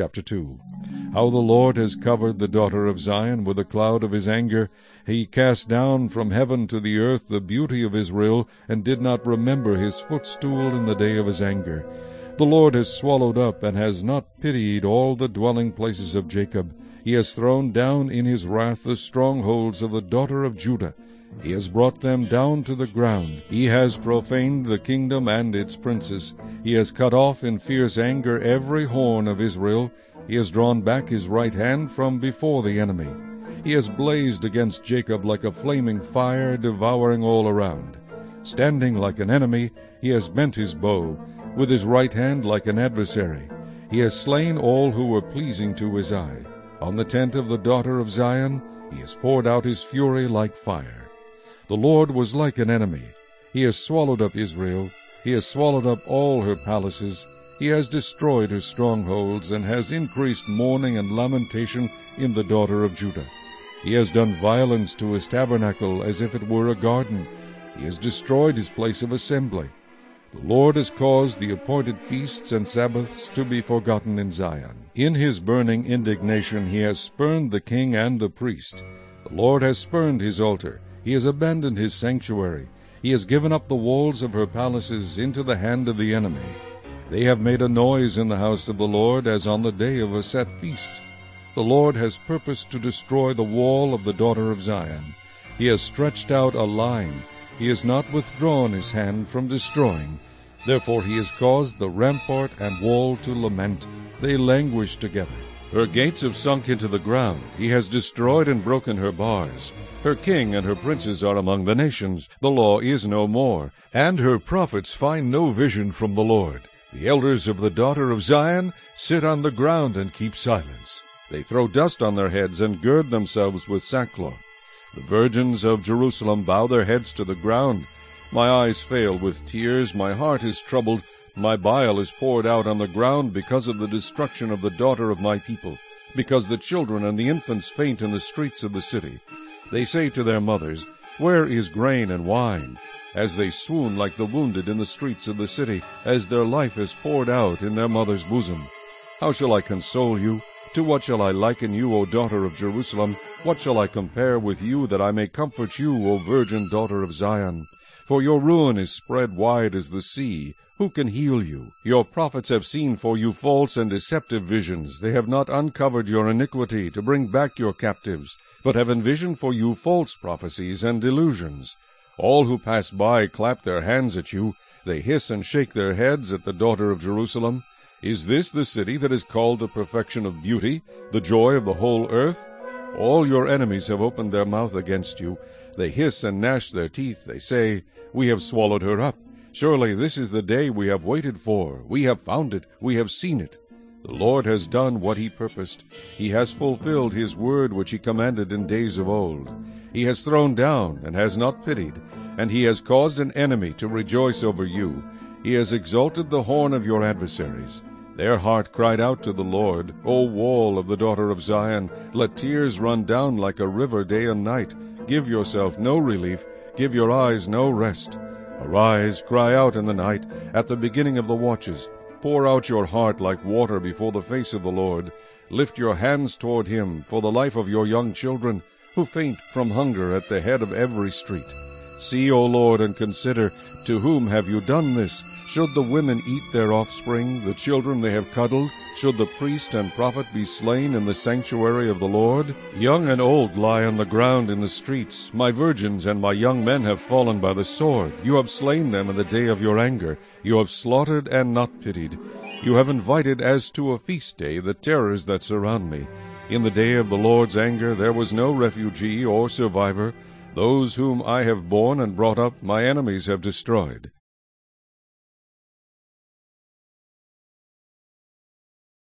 Chapter 2 How the Lord has covered the daughter of Zion with a cloud of his anger. He cast down from heaven to the earth the beauty of Israel, and did not remember his footstool in the day of his anger. The Lord has swallowed up and has not pitied all the dwelling places of Jacob. He has thrown down in his wrath the strongholds of the daughter of Judah. He has brought them down to the ground. He has profaned the kingdom and its princes. He has cut off in fierce anger every horn of Israel. He has drawn back his right hand from before the enemy. He has blazed against Jacob like a flaming fire, devouring all around. Standing like an enemy, he has bent his bow, with his right hand like an adversary. He has slain all who were pleasing to his eye. On the tent of the daughter of Zion he has poured out his fury like fire. The Lord was like an enemy. He has swallowed up Israel. He has swallowed up all her palaces. He has destroyed her strongholds, and has increased mourning and lamentation in the daughter of Judah. He has done violence to his tabernacle as if it were a garden. He has destroyed his place of assembly. The Lord has caused the appointed feasts and Sabbaths to be forgotten in Zion. In his burning indignation he has spurned the king and the priest. The Lord has spurned his altar. He has abandoned his sanctuary. He has given up the walls of her palaces into the hand of the enemy. They have made a noise in the house of the Lord as on the day of a set feast. The Lord has purposed to destroy the wall of the daughter of Zion. He has stretched out a line. He has not withdrawn his hand from destroying. Therefore he has caused the rampart and wall to lament. They languish together. Her gates have sunk into the ground. He has destroyed and broken her bars. Her king and her princes are among the nations. The law is no more, and her prophets find no vision from the Lord. The elders of the daughter of Zion sit on the ground and keep silence. They throw dust on their heads and gird themselves with sackcloth. The virgins of Jerusalem bow their heads to the ground. My eyes fail with tears, my heart is troubled, my bile is poured out on the ground because of the destruction of the daughter of my people, because the children and the infants faint in the streets of the city. They say to their mothers, Where is grain and wine? As they swoon like the wounded in the streets of the city, as their life is poured out in their mother's bosom. How shall I console you? To what shall I liken you, O daughter of Jerusalem? What shall I compare with you, that I may comfort you, O virgin daughter of Zion? For your ruin is spread wide as the sea. Who can heal you? Your prophets have seen for you false and deceptive visions. They have not uncovered your iniquity to bring back your captives, but have envisioned for you false prophecies and delusions. All who pass by clap their hands at you. They hiss and shake their heads at the daughter of Jerusalem. Is this the city that is called the perfection of beauty, the joy of the whole earth? All your enemies have opened their mouth against you. They hiss and gnash their teeth. They say, We have swallowed her up. Surely this is the day we have waited for. We have found it. We have seen it. The Lord has done what he purposed. He has fulfilled his word which he commanded in days of old. He has thrown down and has not pitied, and he has caused an enemy to rejoice over you. He has exalted the horn of your adversaries. Their heart cried out to the Lord, O wall of the daughter of Zion, let tears run down like a river day and night. Give yourself no relief, give your eyes no rest. Arise, cry out in the night, at the beginning of the watches. Pour out your heart like water before the face of the Lord. Lift your hands toward him for the life of your young children, who faint from hunger at the head of every street. See, O Lord, and consider, to whom have you done this? Should the women eat their offspring, the children they have cuddled? Should the priest and prophet be slain in the sanctuary of the Lord? Young and old lie on the ground in the streets. My virgins and my young men have fallen by the sword. You have slain them in the day of your anger. You have slaughtered and not pitied. You have invited as to a feast day the terrors that surround me. In the day of the Lord's anger there was no refugee or survivor. Those whom I have borne and brought up my enemies have destroyed.